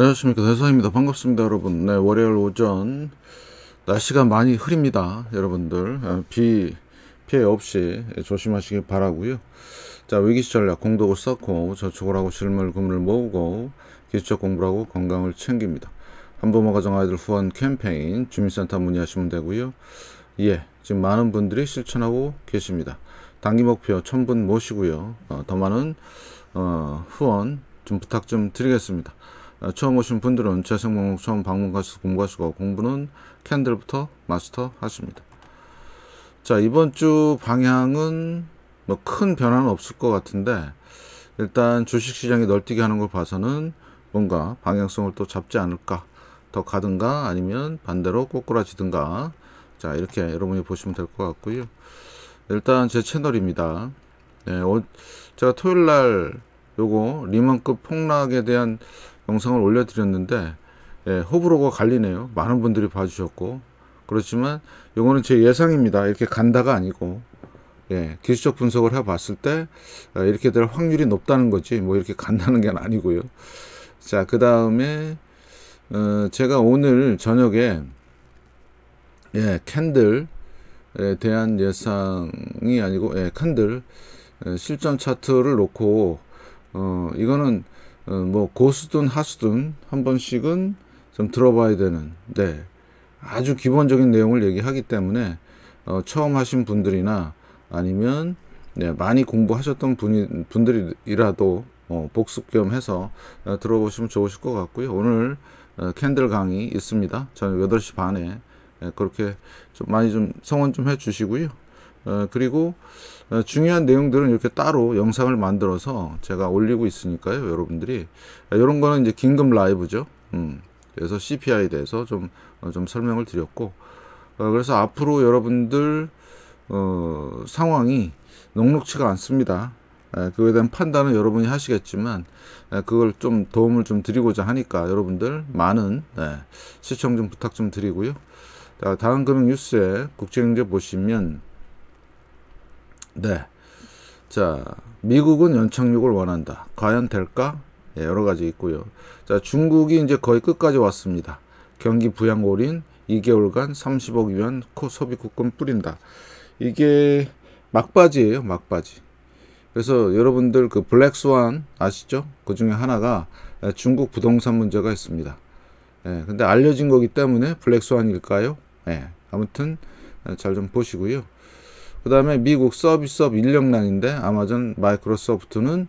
안녕하십니까. 대사입니다. 반갑습니다 여러분. 네 월요일 오전 날씨가 많이 흐립니다 여러분들. 어, 비 피해 없이 조심하시길 바라고요. 자 위기시 전략 공덕을 쌓고 저축을 하고 실물 금을 모으고 기술적 공부를 하고 건강을 챙깁니다. 한부모 가정 아이들 후원 캠페인 주민센터 문의하시면 되고요. 예 지금 많은 분들이 실천하고 계십니다. 단기 목표 1000분 모시고요. 어, 더 많은 어, 후원 좀 부탁 좀 드리겠습니다. 어, 처음 오신 분들은 재생 목록 처음 방문 가셔서 공부하시고 공부는 캔들부터 마스터 하십니다. 자 이번 주 방향은 뭐 큰 변화는 없을 것 같은데 일단 주식시장이 널뛰게 하는 걸 봐서는 뭔가 방향성을 또 잡지 않을까? 더 가든가? 아니면 반대로 꼬꾸라지든가? 자 이렇게 여러분이 보시면 될 것 같고요. 일단 제 채널입니다. 네, 제가 토요일날 요거 리먼급 폭락에 대한 영상을 올려드렸는데 예, 호불호가 갈리네요. 많은 분들이 봐주셨고 그렇지만 이거는 제 예상입니다. 이렇게 간다가 아니고 예, 기술적 분석을 해봤을 때 아, 이렇게 될 확률이 높다는 거지 뭐 이렇게 간다는 게 아니고요. 자, 그 다음에 어, 제가 오늘 저녁에 예, 캔들에 대한 예상이 아니고 예, 캔들 예, 실전 차트를 놓고 어, 이거는 어, 뭐 고수든 하수든 한 번씩은 좀 들어봐야 되는 네 아주 기본적인 내용을 얘기하기 때문에 어, 처음 하신 분들이나 아니면 네, 많이 공부하셨던 분이, 분들이라도 어, 복습 겸 해서 어, 들어보시면 좋으실 것 같고요. 오늘 어, 캔들 강의 있습니다. 저는 8시 반에 예, 그렇게 좀 많이 좀 성원 좀 해주시고요. 어, 그리고 어, 중요한 내용들은 이렇게 따로 영상을 만들어서 제가 올리고 있으니까요 여러분들이. 이런 거는 이제 긴급 라이브죠. 음, 그래서 CPI에 대해서 좀, 어, 좀 설명을 드렸고 어, 그래서 앞으로 여러분들 어, 상황이 녹록치가 않습니다. 에, 그거에 대한 판단은 여러분이 하시겠지만 에, 그걸 좀 도움을 좀 드리고자 하니까 여러분들 많은 에, 시청 좀 부탁 좀 드리고요. 자, 다음 금융 뉴스에 국제경제 보시면 네. 자, 미국은 연착륙을 원한다. 과연 될까? 예, 여러 가지 있고요. 자, 중국이 이제 거의 끝까지 왔습니다. 경기 부양 올인 2개월간 30억 위안 소비 국금 뿌린다. 이게 막바지예요, 막바지. 그래서 여러분들 그 블랙스완 아시죠? 그 중에 하나가 중국 부동산 문제가 있습니다. 예, 근데 알려진 거기 때문에 블랙스완일까요? 예, 아무튼 잘 좀 보시고요. 그 다음에 미국 서비스업 인력난인데 아마존 마이크로소프트는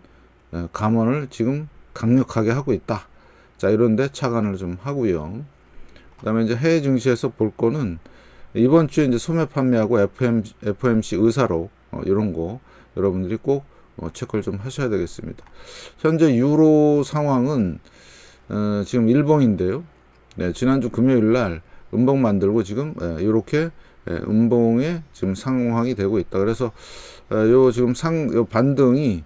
어, 감원을 지금 강력하게 하고 있다. 자, 이런데 차관을 좀 하고요. 그 다음에 이제 해외 증시에서 볼 거는 이번 주에 이제 소매 판매하고 FM, FMC 의사로 어, 이런 거 여러분들이 꼭 어, 체크를 좀 하셔야 되겠습니다. 현재 유로 상황은 어, 지금 일봉인데요. 네, 지난주 금요일 날 음봉 만들고 지금 이렇게 예, 음봉에 지금 상황이 되고 있다. 그래서 어, 요 지금 상 요 반등이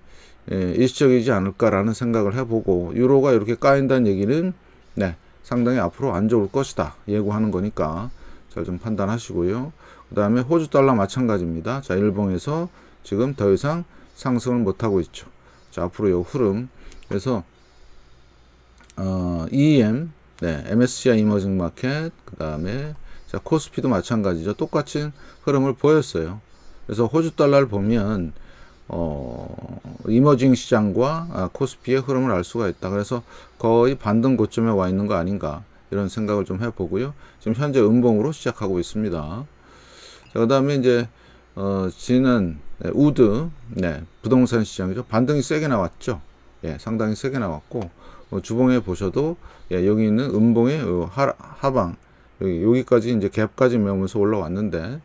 예, 일시적이지 않을까라는 생각을 해보고 유로가 이렇게 까인다는 얘기는 네 상당히 앞으로 안 좋을 것이다 예고하는 거니까 잘 좀 판단하시고요. 그 다음에 호주 달러 마찬가지입니다. 자 일봉에서 지금 더 이상 상승을 못하고 있죠. 자 앞으로 요 흐름 그래서 어, EM 네, MSCI 이머징 마켓 그 다음에 자, 코스피도 마찬가지죠. 똑같은 흐름을 보였어요. 그래서 호주 달러를 보면 어, 이머징 시장과 아, 코스피의 흐름을 알 수가 있다. 그래서 거의 반등 고점에 와 있는 거 아닌가 이런 생각을 좀 해보고요. 지금 현재 음봉으로 시작하고 있습니다. 자, 그 다음에 이제 어, 지난 네, 우드 네, 부동산 시장이죠. 반등이 세게 나왔죠. 예, 상당히 세게 나왔고 어, 주봉에 보셔도 예, 여기 있는 음봉의 어, 하, 하방 여기, 여기까지 이제 갭까지 메우면서 올라왔는데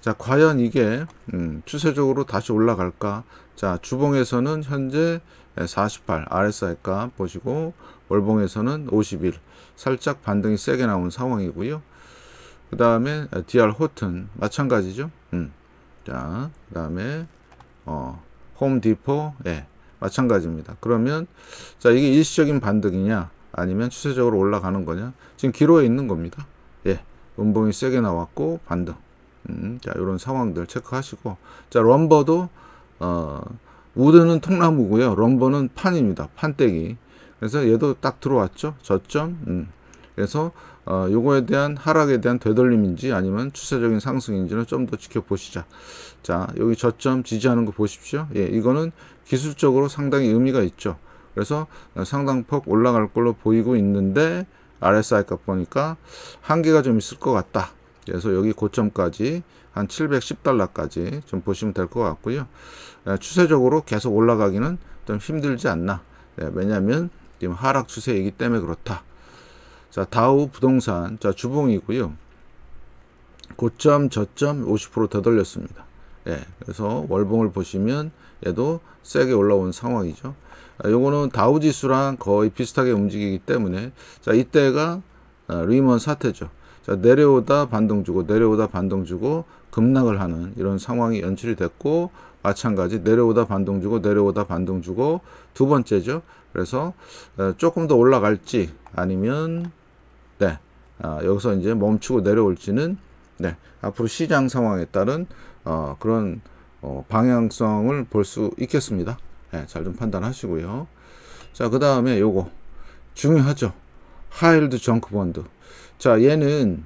자 과연 이게 음, 추세적으로 다시 올라갈까? 자 주봉에서는 현재 48 RSI가 보시고 월봉에서는 51 살짝 반등이 세게 나온 상황이고요. 그 다음에 DR 호튼 마찬가지죠? 음. 자그 다음에 어, 홈디포 예, 마찬가지입니다. 그러면 자 이게 일시적인 반등이냐 아니면 추세적으로 올라가는 거냐 지금 기로에 있는 겁니다 예 음봉이 세게 나왔고 반등 음, 자 이런 상황들 체크하시고 자 럼버도 어 우드는 통나무고요 럼버는 판입니다 판때기 그래서 얘도 딱 들어왔죠. 저점. 음. 그래서 어, 요거에 대한 하락에 대한 되돌림인지 아니면 추세적인 상승인지는 좀 더 지켜보시자. 자, 여기 저점 지지하는 거 보십시오. 예, 이거는 기술적으로 상당히 의미가 있죠. 그래서 상당폭 올라갈 걸로 보이고 있는데 RSI 값 보니까 한계가 좀 있을 것 같다. 그래서 여기 고점까지 한 710달러까지 좀 보시면 될 것 같고요. 예, 추세적으로 계속 올라가기는 좀 힘들지 않나. 예, 왜냐하면 지금 하락 추세이기 때문에 그렇다. 자, 다우 부동산, 자, 주봉이고요. 고점, 저점 50%더 돌렸습니다. 예, 그래서 월봉을 보시면 얘도 세게 올라온 상황이죠. 아, 요거는 다우 지수랑 거의 비슷하게 움직이기 때문에 자, 이때가 아, 리먼 사태죠. 자, 내려오다 반등 주고 내려오다 반등 주고 급락을 하는 이런 상황이 연출이 됐고 마찬가지 내려오다 반등 주고 내려오다 반등 주고 두 번째죠. 그래서 어, 조금 더 올라갈지 아니면 네 아, 여기서 이제 멈추고 내려올지는 네 앞으로 시장 상황에 따른 어, 그런 어, 방향성을 볼 수 있겠습니다. 네, 잘 좀 판단하시고요. 자, 그 다음에 요거 중요하죠. 하일드 정크 본드. 자, 얘는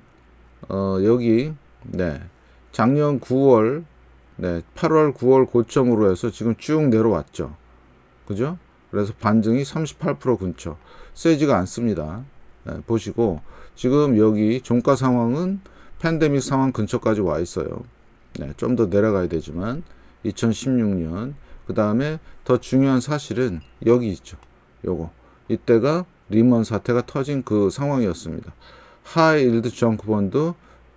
어, 여기 네 작년 9월 네 8월 9월 고점으로 해서 지금 쭉 내려왔죠. 그죠? 그래서 반등이 38% 근처 세지가 않습니다. 네, 보시고 지금 여기 종가 상황은 팬데믹 상황 근처까지 와 있어요. 네, 좀 더 내려가야 되지만 2016년 그 다음에 더 중요한 사실은 여기 있죠. 요거 이때가 리먼 사태가 터진 그 상황이었습니다. high yield 정크 본드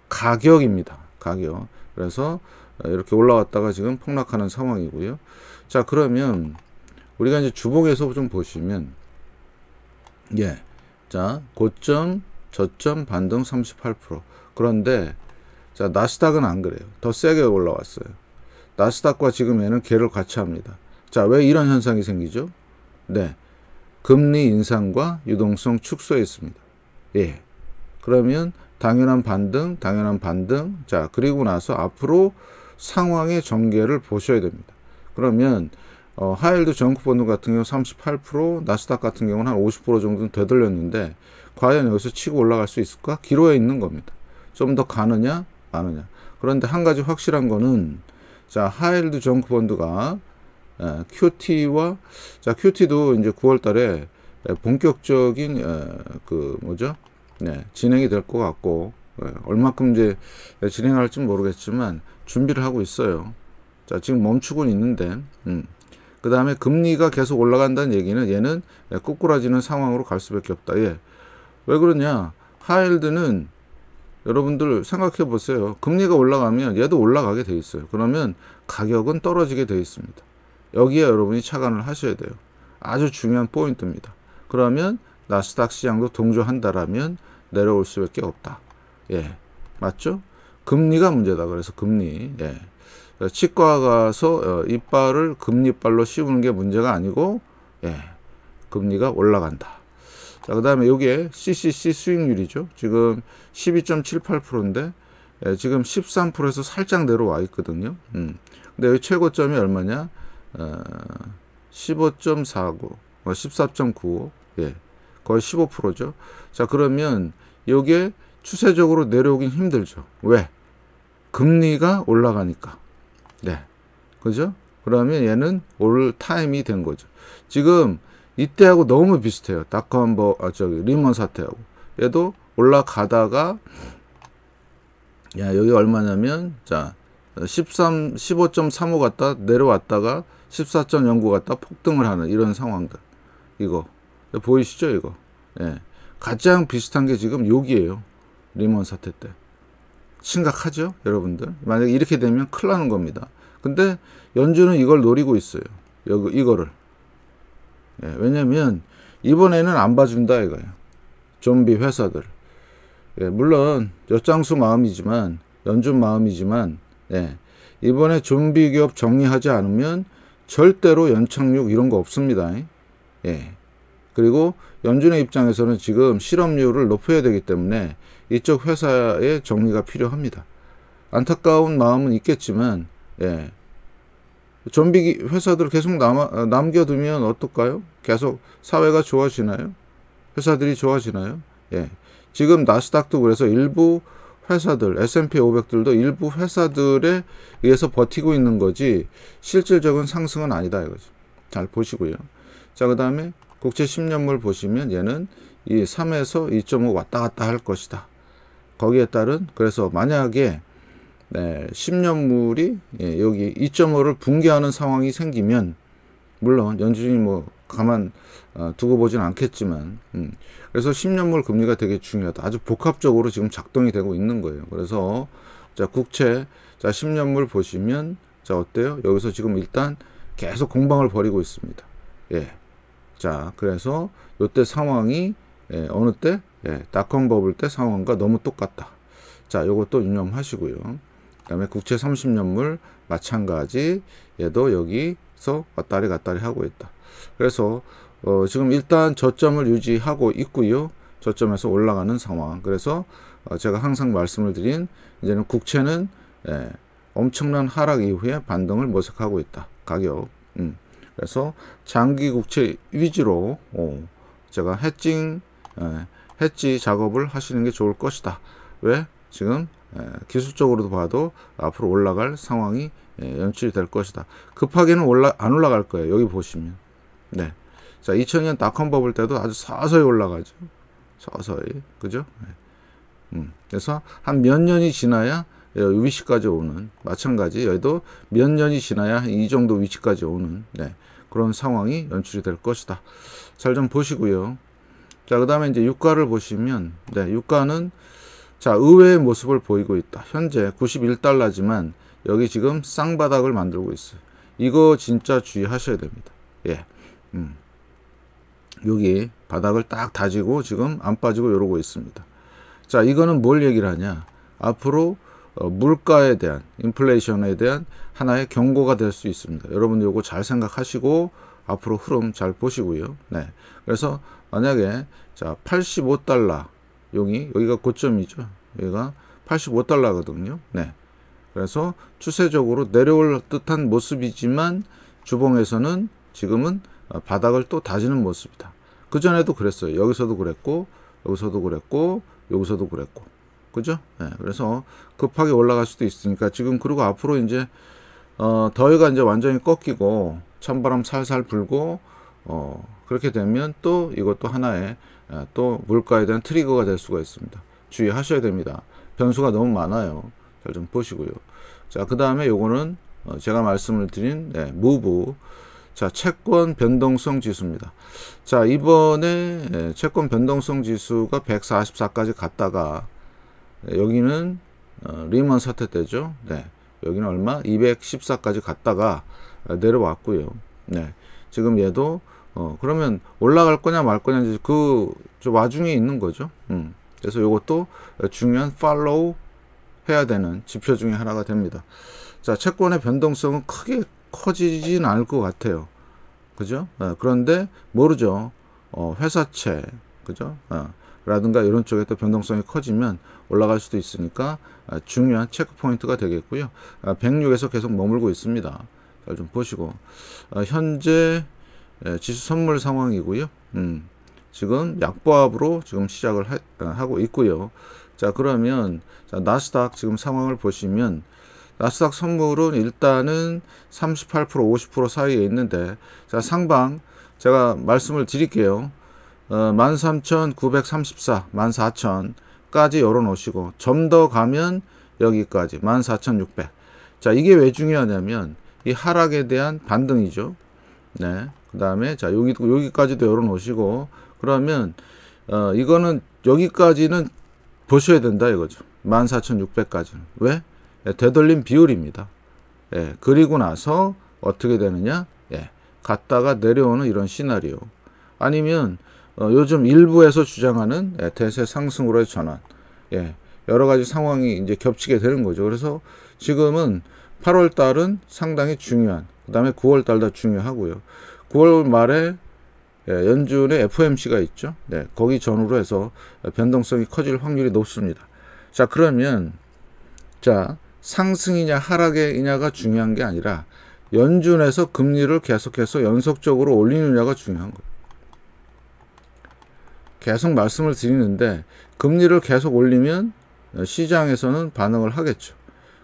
가격입니다. 가격. 그래서 이렇게 올라왔다가 지금 폭락하는 상황이고요. 자, 그러면 우리가 이제 주봉에서 좀 보시면 예. 자, 고점, 저점, 반등 38%. 그런데 자, 나스닥은 안 그래요. 더 세게 올라왔어요. 나스닥과 지금 얘는 개를 같이 합니다. 자, 왜 이런 현상이 생기죠? 네. 금리 인상과 유동성 축소에 있습니다. 예. 그러면 당연한 반등, 당연한 반등. 자, 그리고 나서 앞으로 상황의 전개를 보셔야 됩니다. 그러면 어, 하일드 정크본드 같은 경우 38%, 나스닥 같은 경우는 한 50% 정도는 되돌렸는데 과연 여기서 치고 올라갈 수 있을까? 기로에 있는 겁니다. 좀 더 가느냐, 마느냐. 그런데 한 가지 확실한 거는 자, 하일드 정크본드가 에, QT와 자, QT도 이제 9월 달에 에, 본격적인 에, 그 뭐죠? 네, 진행이 될 것 같고 에, 얼마큼 이제 진행할지 모르겠지만 준비를 하고 있어요. 자, 지금 멈추고 있는데 음. 그 다음에 금리가 계속 올라간다는 얘기는 얘는 꼬꾸라지는 상황으로 갈 수밖에 없다. 예. 왜 그러냐? 하일드는 여러분들 생각해 보세요. 금리가 올라가면 얘도 올라가게 돼 있어요. 그러면 가격은 떨어지게 돼 있습니다. 여기에 여러분이 착안을 하셔야 돼요. 아주 중요한 포인트입니다. 그러면 나스닥 시장도 동조한다라면 내려올 수밖에 없다. 예. 맞죠? 금리가 문제다. 그래서 금리. 예. 치과 가서 어, 이빨을 금리빨로 씌우는 게 문제가 아니고 예, 금리가 올라간다. 자, 그 다음에 요게 CCC 수익률이죠. 지금 12.78%인데 예, 지금 13%에서 살짝 내려와 있거든요. 음. 근데 최고점이 얼마냐? 어, 15.49, 어, 14.95. 예. 거의 15%죠. 자, 그러면 요게 추세적으로 내려오긴 힘들죠. 왜? 금리가 올라가니까. 네. 그죠? 그러면 얘는 올 타임이 된 거죠. 지금 이때하고 너무 비슷해요. 닷컴 뭐, 아, 저기, 리먼 사태하고. 얘도 올라가다가, 야, 여기 얼마냐면, 자, 13, 15.35 갔다 내려왔다가 14.09 갔다 폭등을 하는 이런 상황들. 이거. 보이시죠, 이거? 예. 가장 비슷한 게 지금 여기에요. 리먼 사태 때. 심각하죠, 여러분들. 만약에 이렇게 되면 큰일 나는 겁니다. 근데 연준은 이걸 노리고 있어요. 이거를. 예, 왜냐면, 이번에는 안 봐준다, 이거예요. 좀비 회사들. 예, 물론, 엿장수 마음이지만, 연준 마음이지만, 예, 이번에 좀비 기업 정리하지 않으면 절대로 연착륙 이런 거 없습니다. 예. 그리고 연준의 입장에서는 지금 실업률을 높여야 되기 때문에 이쪽 회사의 정리가 필요합니다. 안타까운 마음은 있겠지만, 예. 좀비 회사들을 계속 남아, 남겨두면 어떨까요? 계속 사회가 좋아지나요? 회사들이 좋아지나요? 예. 지금 나스닥도 그래서 일부 회사들, S&P 500들도 일부 회사들에 의해서 버티고 있는 거지 실질적인 상승은 아니다 이거죠. 잘 보시고요. 자, 그 다음에 국채 10년물 보시면 얘는 이 3에서 2.5 왔다 갔다 할 것이다. 거기에 따른 그래서 만약에 네, 10년물이 예, 여기 2.5를 붕괴하는 상황이 생기면 물론 연준이 뭐 가만 어, 두고 보진 않겠지만 음, 그래서 10년물 금리가 되게 중요하다. 아주 복합적으로 지금 작동이 되고 있는 거예요. 그래서 자 국채 자 10년물 보시면 자 어때요? 여기서 지금 일단 계속 공방을 벌이고 있습니다. 예. 자 그래서 요때 상황이 예, 어느 때 예, 닷컴 버블 때 상황과 너무 똑같다. 자 요것도 유념하시고요. 그 다음에 국채 30년물 마찬가지 얘도 여기서 왔다리 갔다리 하고 있다. 그래서 어, 지금 일단 저점을 유지하고 있고요. 저점에서 올라가는 상황. 그래서 어, 제가 항상 말씀을 드린 이제는 국채는 예, 엄청난 하락 이후에 반등을 모색하고 있다. 가격. 음. 그래서 장기 국채 위주로 어, 제가 해칭 예, 해지 작업을 하시는 게 좋을 것이다. 왜? 지금 예, 기술적으로도 봐도 앞으로 올라갈 상황이 예, 연출이 될 것이다. 급하게는 올라 안 올라갈 거예요. 여기 보시면. 네. 자, 2000년 닷컴 버블 때도 아주 서서히 올라가죠. 서서히. 그죠? 네. 음. 그래서 한 몇 년이 지나야 위치까지 오는 마찬가지 여기도 몇 년이 지나야 이 정도 위치까지 오는 네. 그런 상황이 연출이 될 것이다. 잘 좀 보시고요. 자, 그 다음에 이제 유가를 보시면, 네, 유가는 자, 의외의 모습을 보이고 있다. 현재 91달러지만 여기 지금 쌍바닥을 만들고 있어요. 이거 진짜 주의하셔야 됩니다. 예. 음. 여기 바닥을 딱 다지고 지금 안 빠지고 이러고 있습니다. 자, 이거는 뭘 얘기를 하냐? 앞으로 어, 물가에 대한 인플레이션에 대한 하나의 경고가 될 수 있습니다. 여러분 요거 잘 생각하시고 앞으로 흐름 잘 보시고요. 네. 그래서 만약에 자, 85달러 여기 여기가 고점이죠. 여기가 85달러거든요. 네. 그래서 추세적으로 내려올 듯한 모습이지만 주봉에서는 지금은 바닥을 또 다지는 모습이다. 그 전에도 그랬어요. 여기서도 그랬고, 여기서도 그랬고, 여기서도 그랬고. 그죠? 네. 그래서 급하게 올라갈 수도 있으니까 지금 그리고 앞으로 이제 어, 더위가 이제 완전히 꺾이고 찬바람 살살 불고 어, 그렇게 되면 또 이것도 하나의 아, 또 물가에 대한 트리거가 될 수가 있습니다. 주의하셔야 됩니다. 변수가 너무 많아요. 잘 좀 보시고요. 자, 그 다음에 요거는 어, 제가 말씀을 드린 네, 무브. 자, 채권 변동성 지수입니다. 자, 이번에 네, 채권 변동성 지수가 144까지 갔다가 네, 여기는 어, 리먼 사태 때죠. 네. 여기는 얼마? 214까지 갔다가 내려왔고요. 네. 지금 얘도 어, 그러면 올라갈 거냐 말 거냐 이제 그 와중에 있는 거죠. 음. 그래서 이것도 중요한 팔로우 해야 되는 지표 중에 하나가 됩니다. 자, 채권의 변동성은 크게 커지진 않을 것 같아요. 그죠? 어, 그런데 모르죠. 어, 회사채, 그죠? 어, 라든가 이런 쪽에 또 변동성이 커지면 올라갈 수도 있으니까 아, 중요한 체크 포인트가 되겠고요. 아, 106에서 계속 머물고 있습니다. 잘좀 보시고 아, 현재 예, 지수 선물 상황이고요. 음, 지금 약보합으로 지금 시작을 하, 어, 고 있고요. 자 그러면 자, 나스닥 지금 상황을 보시면 나스닥 선물은 일단은 38% 50% 사이에 있는데 자 상방 제가 말씀을 드릴게요. 어, 13,934, 14,000까지 열어놓으시고 좀더 가면 여기까지 14,600. 자 이게 왜 중요하냐면 이 하락에 대한 반등이죠. 네. 그 다음에 자 여기 여기까지도 열어 놓으시고 그러면 어 이거는 여기까지는 보셔야 된다 이거죠. 14,600까지는 왜? 예, 되돌림 비율입니다. 예, 그리고 나서 어떻게 되느냐? 예, 갔다가 내려오는 이런 시나리오. 아니면 어, 요즘 일부에서 주장하는 예, 대세 상승으로의 전환. 예, 여러 가지 상황이 이제 겹치게 되는 거죠. 그래서 지금은 8월 달은 상당히 중요한, 그 다음에 9월 달도 중요하고요. 9월 말에 예, 연준의 FOMC가 있죠. 네, 거기 전후로 해서 변동성이 커질 확률이 높습니다. 자, 그러면 자 상승이냐 하락이냐가 중요한 게 아니라 연준에서 금리를 계속해서 연속적으로 올리느냐가 중요한 거예요. 계속 말씀을 드리는데 금리를 계속 올리면 시장에서는 반응을 하겠죠.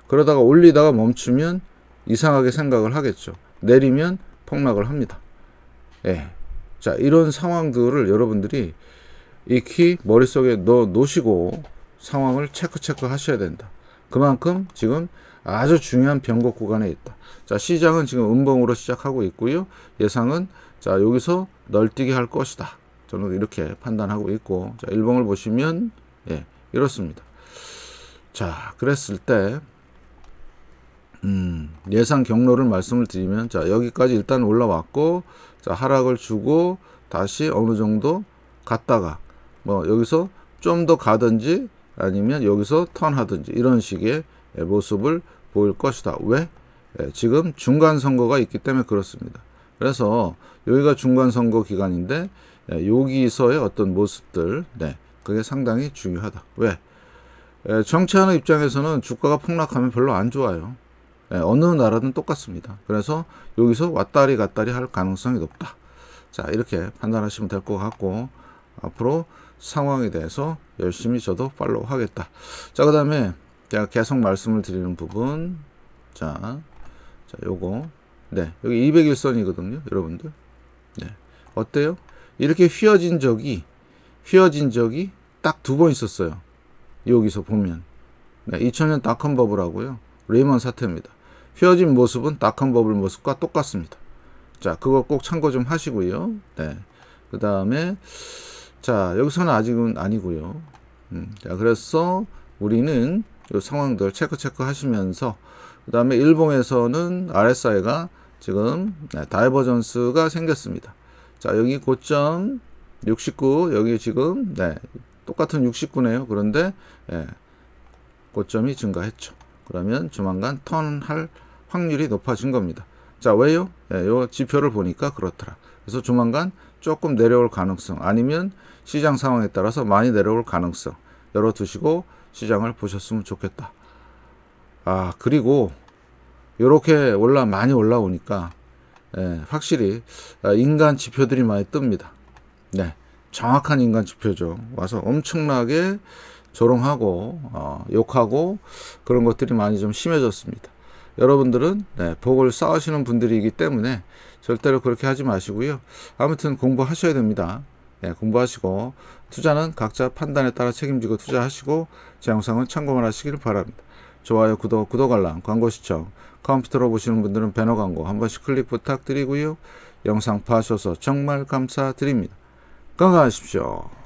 그러다가 올리다가 멈추면 이상하게 생각을 하겠죠. 내리면 폭락을 합니다. 예. 자, 이런 상황들을 여러분들이 익히 머릿속에 넣어 놓으시고 상황을 체크 체크 하셔야 된다. 그만큼 지금 아주 중요한 변곡 구간에 있다. 자, 시장은 지금 음봉으로 시작하고 있고요. 예상은 자, 여기서 널뛰게 할 것이다. 저는 이렇게 판단하고 있고, 자, 일봉을 보시면, 예, 이렇습니다. 자, 그랬을 때, 음, 예상 경로를 말씀을 드리면, 자, 여기까지 일단 올라왔고, 자, 하락을 주고, 다시 어느 정도 갔다가, 뭐, 여기서 좀 더 가든지, 아니면 여기서 턴하든지, 이런 식의 모습을 보일 것이다. 왜? 예, 지금 중간 선거가 있기 때문에 그렇습니다. 그래서 여기가 중간 선거 기간인데 예, 여기서의 어떤 모습들, 네, 그게 상당히 중요하다. 왜? 예, 정치하는 입장에서는 주가가 폭락하면 별로 안 좋아요. 어느 나라든 똑같습니다. 그래서 여기서 왔다리 갔다리 할 가능성이 높다. 자, 이렇게 판단하시면 될 것 같고, 앞으로 상황에 대해서 열심히 저도 팔로우 하겠다. 자, 그 다음에 제가 계속 말씀을 드리는 부분, 자, 자, 요거, 네, 여기 200일선이거든요, 여러분들. 네, 어때요? 이렇게 휘어진 적이, 휘어진 적이 딱 두 번 있었어요. 여기서 보면. 네, 2000년 닷컴 버블하고요. 리먼 사태입니다. 휘어진 모습은 닷컴 버블 모습과 똑같습니다. 자, 그거 꼭 참고 좀 하시고요. 네. 그 다음에, 자, 여기서는 아직은 아니고요. 음, 자, 그래서 우리는 이 상황들 체크 체크 하시면서 그 다음에 일봉에서는 RSI가 지금 네, divergence가 생겼습니다. 자 여기 고점 69 여기 지금 네, 똑같은 69네요. 그런데 네, 고점이 증가했죠. 그러면 조만간 턴할 확률이 높아진 겁니다. 자 왜요? 네, 요 지표를 보니까 그렇더라. 그래서 조만간 조금 내려올 가능성 아니면 시장 상황에 따라서 많이 내려올 가능성 열어두시고 시장을 보셨으면 좋겠다. 아, 그리고 이렇게 올라 많이 올라오니까 예, 확실히 아, 인간 지표들이 많이 뜹니다. 네, 정확한 인간 지표죠. 와서 엄청나게 조롱하고 어, 욕하고 그런 것들이 많이 좀 심해졌습니다. 여러분들은 네, 복을 쌓으시는 분들이기 때문에 절대로 그렇게 하지 마시고요. 아무튼 공부하셔야 됩니다. 네, 공부하시고 투자는 각자 판단에 따라 책임지고 투자하시고 제 영상은 참고만 하시길 바랍니다. 좋아요, 구독, 구독 알람, 광고 시청, 컴퓨터로 보시는 분들은 배너 광고 한 번씩 클릭 부탁드리고요. 영상 봐주셔서 정말 감사드립니다. 건강하십시오.